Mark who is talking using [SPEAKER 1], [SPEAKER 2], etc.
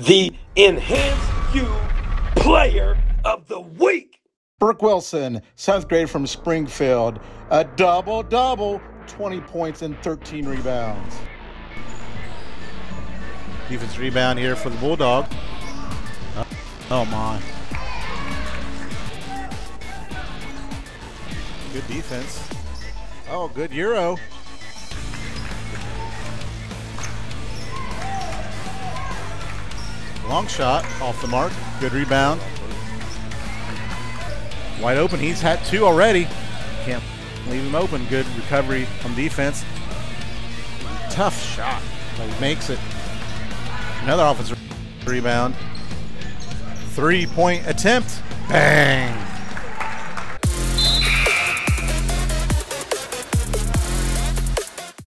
[SPEAKER 1] the Enhance U Player of the Week.
[SPEAKER 2] Burke Wilson, seventh grade from Springfield, a double double, 20 points and 13 rebounds.
[SPEAKER 3] Defense rebound here for the Bulldog. Oh, oh my. Good defense. Oh, good Euro. Long shot off the mark. Good rebound. Wide open. He's had two already. Can't leave him open. Good recovery from defense. Tough shot, he makes it. Another offensive rebound. Three point attempt. Bang.